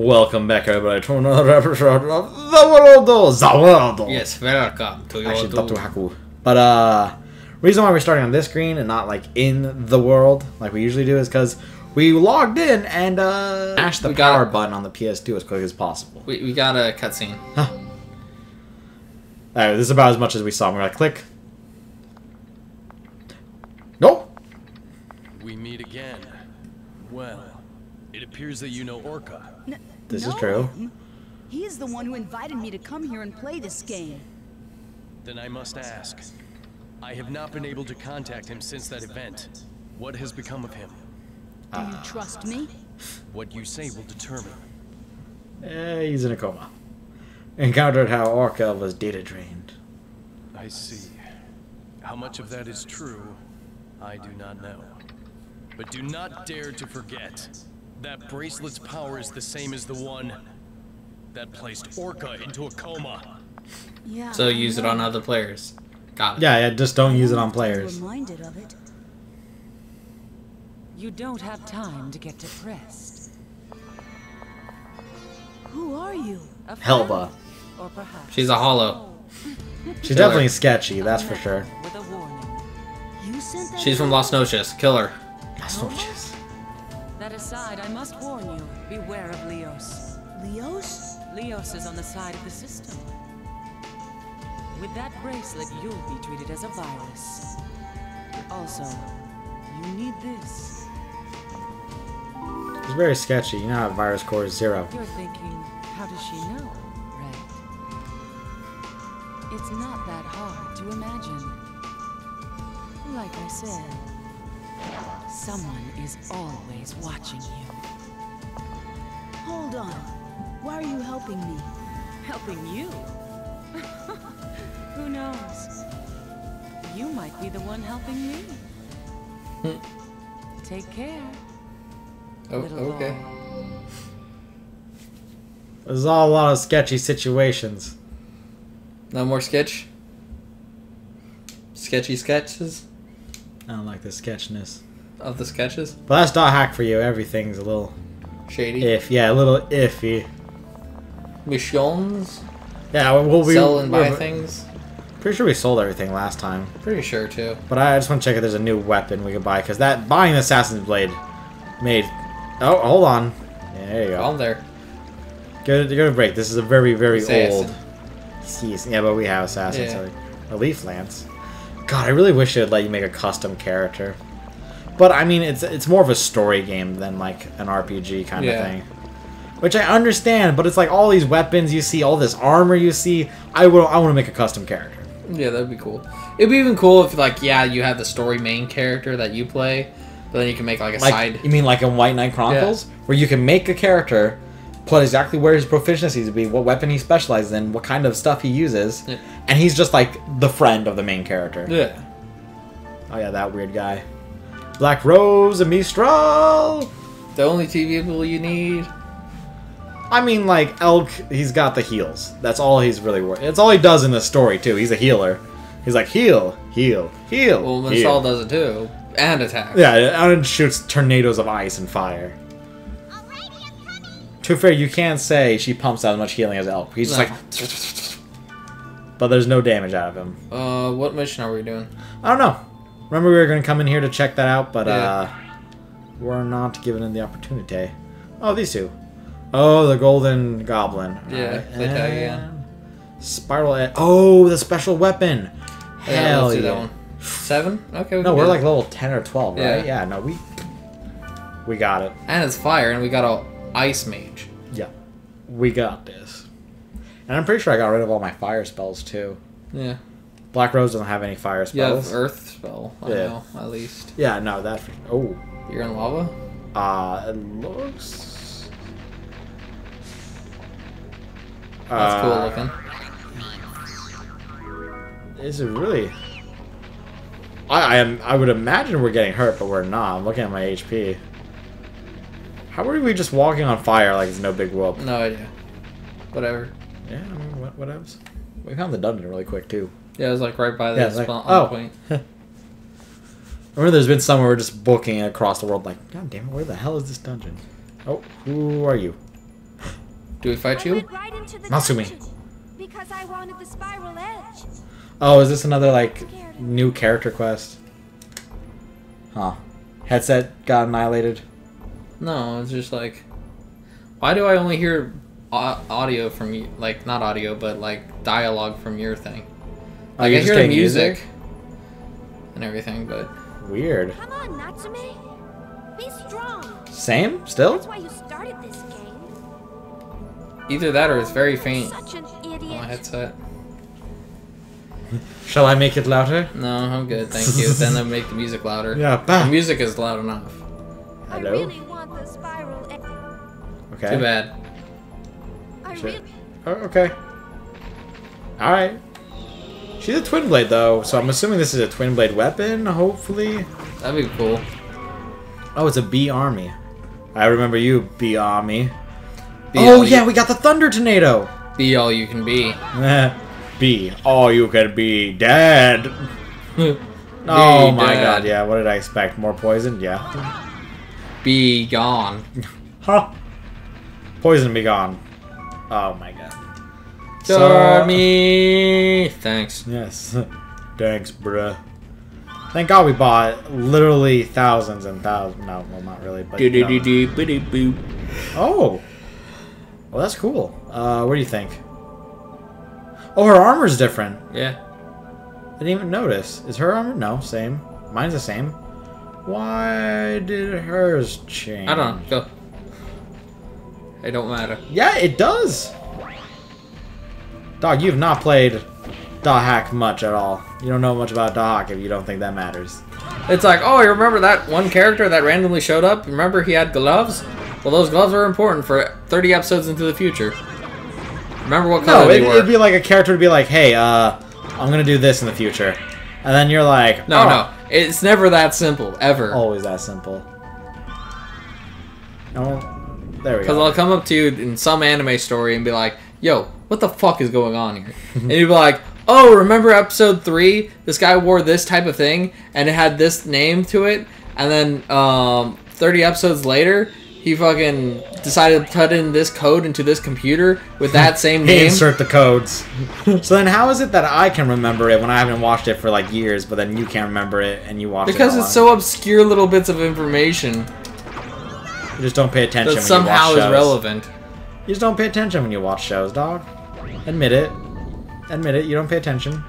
Welcome back, everybody, to another episode of The World The World Yes, welcome to your Actually, do- Datu Haku. But, uh, reason why we're starting on this screen and not, like, in the world, like we usually do, is because we logged in and, uh, mashed the We got- power button on the PS2 as quick as possible. We, we got a cutscene. Alright, this is about as much as we saw. We're like, click. Nope. We meet again. Well, it appears that you know Orca. N- This is true. He is the one who invited me to come here and play this game. Then I must ask. I have not been able to contact him since that event. What has become of him? Do you trust me? What you say will determine. Eh, he's in a coma. Encountered how Orca was data drained. I see. How much of that is true, I do not know. But do not dare to forget. That bracelet's power is the same as the one that placed Orca into a coma. Yeah. So use it on other players. Got it. Yeah, yeah, just don't use it on players. Reminded of it. You don't have time to get depressed. Who are you? A friend? Helba. Or perhaps She's a hollow. She's definitely sketchy, that's for sure. with a warning. You sent that. She's from Los Nocias. Kill her. That's what she is. Aside, I must warn you, beware of Lios. Lios? Lios is on the side of the system. With that bracelet, you'll be treated as a virus. Also, you need this. It's very sketchy. You know how virus core is zero. You're thinking, how does she know? Right. It's not that hard to imagine. Like I said, someone is always watching you. Hold on. Why are you helping me? Helping you? Who knows? You might be the one helping me. Hmm. Take care. Oh, okay. boy. There's all a lot of sketchy situations. No more sketch? Sketchy sketches I don't like the sketchiness. Of the sketches? But that's dot hack for you. Everything's a little Shady. if, yeah, a little iffy. Missions? Yeah, well, we Sell and buy things? Pretty sure we sold everything last time. Pretty sure too. But I just want to check if there's a new weapon we can buy because that buying the assassin's blade made. Oh, hold on. Yeah, there you go. On there. Give it a break. This is a very, very Assassin. old. Season. Yeah, but we have assassins. Yeah. So a leaf lance. God, I really wish it would let you make a custom character. But I mean, it's it's more of a story game than like an RPG kind Yeah. of thing. Which I understand, but it's like all these weapons you see, all this armor you see. I will. I want to make a custom character. Yeah, that'd be cool. It'd be even cool if, like, yeah, you have the story main character that you play, but then you can make like a Like side. you mean like in White Knight Chronicles, where you can make a character, put exactly where his proficiencies would be, what weapon he specializes in, what kind of stuff he uses, Yeah. and he's just like the friend of the main character. Yeah. Oh yeah, that weird guy. Black Rose and Mistral. The only two people you need. I mean, like Elk, he's got the heals. That's all he's really worth. It's all he does in the story too. He's a healer. He's like heal, heal, heal. Well. Mistral does it too, and attack. Yeah, and shoots tornadoes of ice and fire. To be fair, you can't say she pumps out as much healing as Elk. He's No. just like, but there's no damage out of him. Uh, what mission are we doing? I don't know. Remember, we were going to come in here to check that out, but Yeah. uh, we're not given the opportunity. Oh, these two. Oh, the Golden Goblin. Yeah, play tag again. Spiral. Ed- oh, the special weapon. Yeah, Hell yeah. that one. Seven? Okay. We No, we're like level ten or twelve, right? Yeah. Yeah. No, we we got it. And it's fire, and we got a ice mage. Yeah, we got this. And I'm pretty sure I got rid of all my fire spells too. Yeah. Black Rose doesn't have any fire spells. earth spell. I Yeah. know, at least. Yeah, no, that. Oh, You're in lava. uh, it looks. That's cool Uh, looking. Is it really? I, I am. I would imagine we're getting hurt, but we're not. I'm looking at my HP. How are we just walking on fire like it's no big whoop? No idea. Whatever. Yeah, I mean, what, what else? We found the dungeon really quick too. Yeah, it was like right by the Yeah, like, spawn oh. point. I remember there's been some where we're just booking across the world, like, God damn it, where the hell is this dungeon? Oh, who are you? Do we fight I you? went right into the Matsumi. dungeon Because I wanted the spiral edge. Oh, is this another like new character quest? Huh. Headset got annihilated. No, it's just like, why do I only hear audio from you? Like not audio, but like dialogue from your thing. Oh, Like you're I hear the getting music, and everything, but Weird. Come on, Natsume. Be strong. Same? Still? That's why you started this game. either that or it's very faint Such an on my headset. Shall I make it louder? No, I'm good, thank you. then I'll make the music louder. Yeah, The music is loud enough. I Hello? really want the spiral. Okay. Too bad. I Shit. really. Oh, okay. Alright. She's a twin blade though, so I'm assuming this is a twin blade weapon, hopefully. That'd be cool. Oh, it's a bee army. I remember you, bee army. Be oh yeah, we got the thunder tornado. be all you can be. bee. Oh, you can be dead. Oh my dead. god, yeah. What did I expect? More poison? Yeah. Be gone. Huh. Poison be gone. Oh my Dormy. Thanks. Yes. Thanks, bruh. Thank God we bought literally thousands and thousands. No, well, not really, but. Do do do do biddy. Oh. Well, that's cool. Uh, what do you think? Oh, her armor's different. Yeah. I didn't even notice. Is her armor? No, same. Mine's the same. Why did hers change? I don't know. Go. It don't matter. Yeah, it does. Dog, you've not played Dahak much at all. You don't know much about Dahak if you don't think that matters. It's like, oh, you remember that one character that randomly showed up? Remember he had gloves? Well, those gloves are important for 30 episodes into the future. Remember what color No, they it, were. it'd be like a character would be like, "Hey, uh, I'm gonna do this in the future," and then you're like, no, "Oh, no. It's never that simple, ever. always that simple." Oh, there we go. Because. I'll come up to you in some anime story and be like, yo, what the fuck is going on here? and you'd be like, oh, remember episode 3? This guy wore this type of thing and it had this name to it. And then um, 30 episodes later, he fucking decided to put in this code into this computer with that same He name. insert the codes. so then, how is it that I can remember it when I haven't watched it for like years, but then you can't remember it and you watch it? Because it's so obscure little bits of information You just don't pay attention that when somehow you is watch shows. relevant. You just don't pay attention when you watch shows, dog. Admit it. Admit it. You don't pay attention.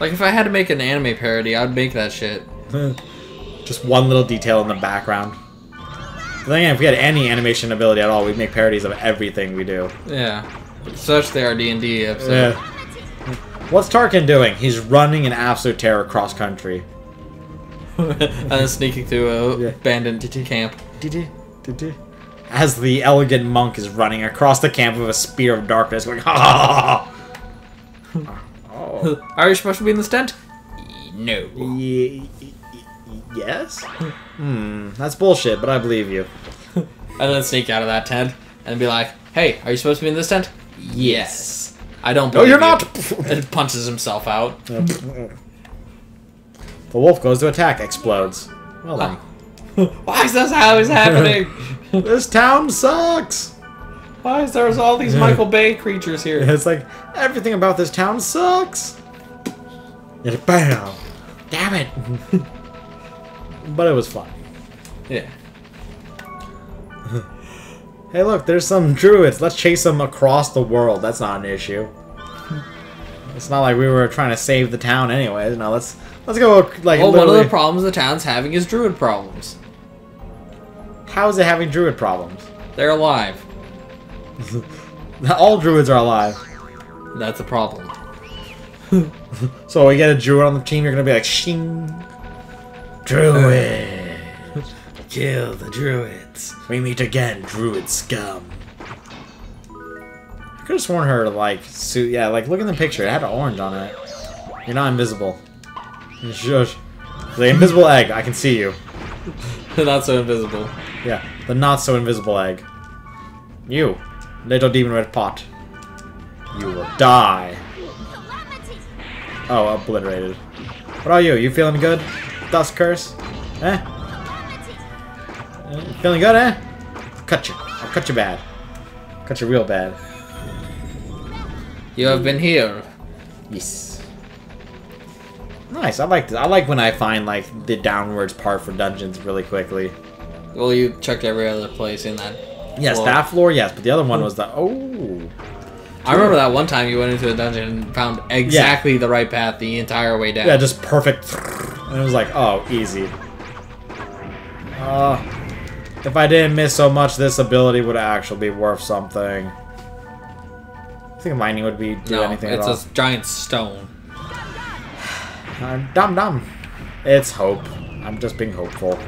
Like, if I had to make an anime parody, I'd make that shit. just one little detail in the background. But then again, if we had any animation ability at all, we'd make parodies of everything we do. Yeah. Especially our D&D episode. Yeah. What's Tarkin doing? He's running in absolute terror cross country. and then sneaking through a Yeah. abandoned camp. As the elegant monk is running across the camp with a spear of darkness, going ha ha ha. ha. Oh. Are you supposed to be in this tent? No. Y- y- yes? Hmm, that's bullshit, but I believe you. And then sneak out of that tent and be like, "Hey, are you supposed to be in this tent?" Yes. I don't. No, you're you." not! and punches himself out. The wolf goes to attack, explodes. Well then. Why is this always happening? this town sucks! Why is there all these Michael Bay creatures here? It's like, everything about this town sucks! And bam! Damn it! but it was fun. Yeah. Hey look, there's some druids. Let's chase them across the world. That's not an issue. It's not like we were trying to save the town anyways. No, let's let's go like Well, one of the problems the town's having is druid problems. How is it having druid problems? They're alive. All druids are alive. That's a problem. So we get a druid on the team, you're gonna be like, shing. Druid. Kill the druids. We meet again, druid scum. I could have sworn her like suit. Yeah, like look in the picture. It had an orange on it. You're not invisible. Shush. The invisible egg. I can see you. Not so invisible. Yeah, the not so invisible egg. You, little demon red pot. You will die. Oh, obliterated. What are you? You feeling good? Dust curse? Eh? Eh, Feeling good, eh? I'll cut you. I'll cut you bad. Cut you real bad. You have been here. Yes. Nice. I like this. I like when I find like the downwards part for dungeons really quickly. Well, you checked every other place in that. Yes, floor. that floor, yes, but the other one was the oh. I remember that one time you went into a dungeon and found exactly the right path the entire way down. Yeah, just perfect. And it was like, oh, easy. Uh, if I didn't miss so much, this ability would actually be worth something. I think mining would be do no, anything it's at a giant stone. Uh, dumb dumb. It's hope. I'm just being hopeful.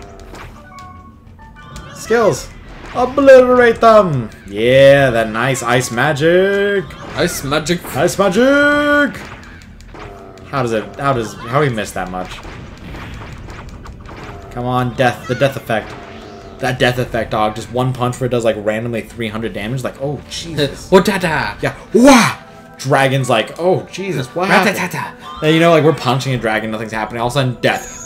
Skills. Obliterate them. Yeah, that nice ice magic. Ice magic. Ice magic. How does it? How does? How do we miss that much? Come on, death. The death effect. That death effect, dog. Just one punch where it does like randomly 300 damage. Like, oh Jesus. Watata. Yeah. Wah! Dragon's like, oh Jesus, what happened? And you know, like we're punching a dragon, nothing's happening. All of a sudden, death.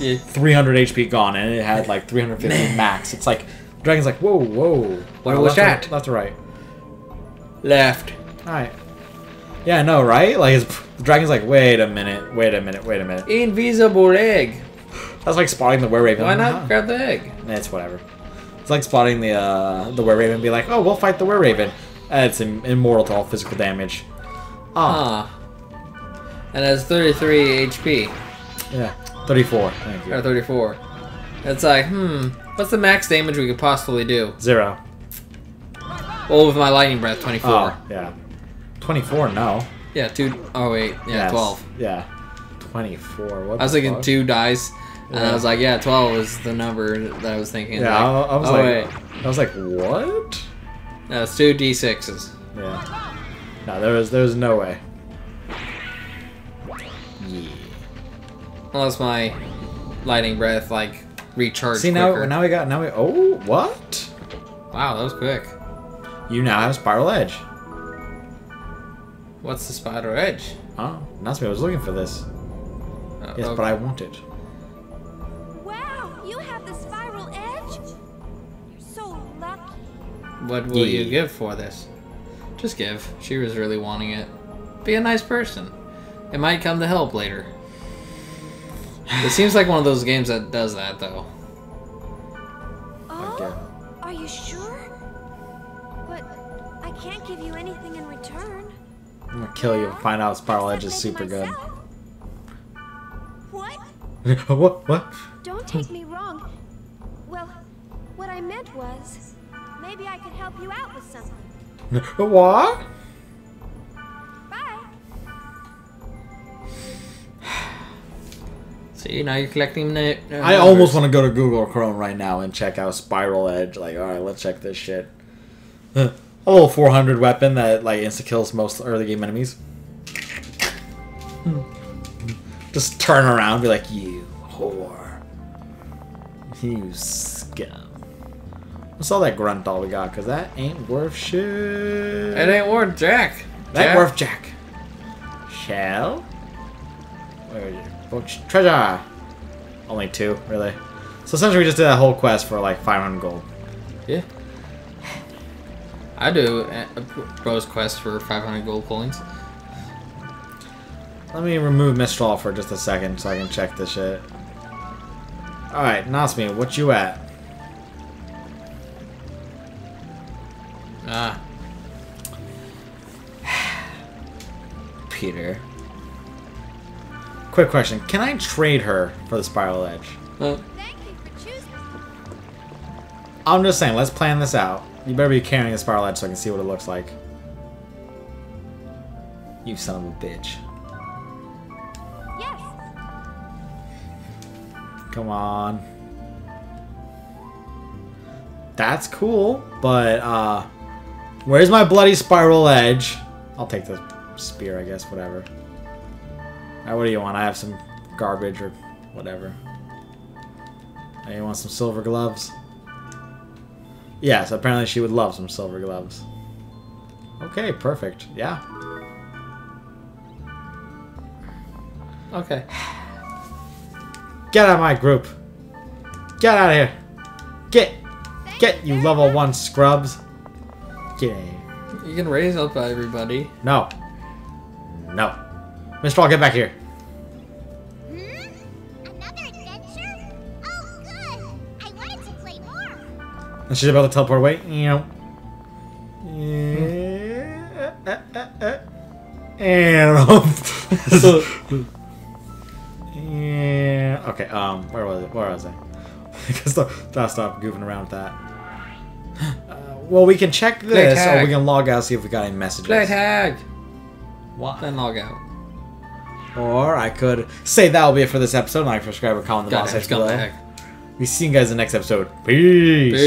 Yeah. 300 HP gone, and it had like 350 max. It's like the dragon's like, whoa, whoa. What was to- that? left to right. Left. All right. Yeah, I know, right? Like it's, the dragon's like, wait a minute, wait a minute, wait a minute. Invisible egg. That's like spotting the were raven. Why not grab the egg? It's whatever. It's like spotting the uh, the were raven and be like, oh, we'll fight the were raven. Uh, it's im- immortal to all physical damage. Ah, Ah. And has 33 HP. yeah, 34. Thank Or 34. It's like, hmm, what's the max damage we could possibly do? Zero. Well, with my lightning breath, 24. Oh, yeah. 24. No. Yeah, two oh wait, yeah, Yes. 12. Yeah. 24. What I was thinking fuck? two dice, and I was like, yeah, 12 is the number that I was thinking. Yeah, like, I, I was oh, like, wait. I was like, what? No, it's two d6s. Yeah. No, there was there was no way. Unless my lightning breath, like, recharged See now quicker. now we got now we oh what? Wow, that was quick. You now have a spiral edge. What's the spiral edge? Oh, that's me. I was looking for this. Uh, Yes, okay. but I want it. Wow, you have the spiral edge? You're so lucky. What will you give for this? Just give. She was really wanting it. Be a nice person. It might come to help later. It seems like one of those games that does that, though. Oh? Okay. Are you sure? But I can't give you anything in return. I'm gonna kill you and find out spiral edge is super maybe good. What? what? What? Don't take me wrong. Well, what I meant was, maybe I could help you out with something. What? See, now you're collecting. Na- uh, I almost want to go to Google Chrome right now and check out Spiral Edge. Like, all right, let's check this shit. a little 400 weapon that like insta kills most early game enemies. Just turn around, and be like, you whore, you scum. What's all that grunt all we got? Cause that ain't worth shit. It ain't worth Jack. That Jack. worth Jack. Shell? Where is it? Book treasure. Only two, really. So essentially, we just did that whole quest for like 500 gold. Yeah. I do a Rose quest for 500 gold coins. Let me remove Mistral for just a second so I can check this shit. Alright, Nasmi, what you at? Ah, Quick question. Can I trade her for the Spiral Edge? well, Thank you for choosing. I'm just saying, let's plan this out. You better be carrying the Spiral Edge so I can see what it looks like. You son of a bitch. Yes. Come on. That's cool, but uh where's my bloody spiral edge? I'll take the spear, I guess, whatever. What do you want? I have some garbage or whatever. Hey, you want some silver gloves? Yes, apparently she would love some silver gloves. Okay, perfect. Yeah. okay. Get out of my group. Get out of here. Get. Get, you level one scrubs. Get. You can raise up everybody. No. No. Mr. I'll get back here. Hmm? Another adventure? Oh, good. I wanted to play more. And she's about to teleport away. You know. And yeah. Okay. Um. Where was it? Where was I? Because I'll stop goofing around with that. Uh, well, we can check this, or we can log out see if we got any messages. Play tag. Why? Then log out. Or I could say that will be it for this episode. Like, subscribe, or comment, the boss Goddamn below. scumbag. We see you guys in the next episode. Peace. Peace.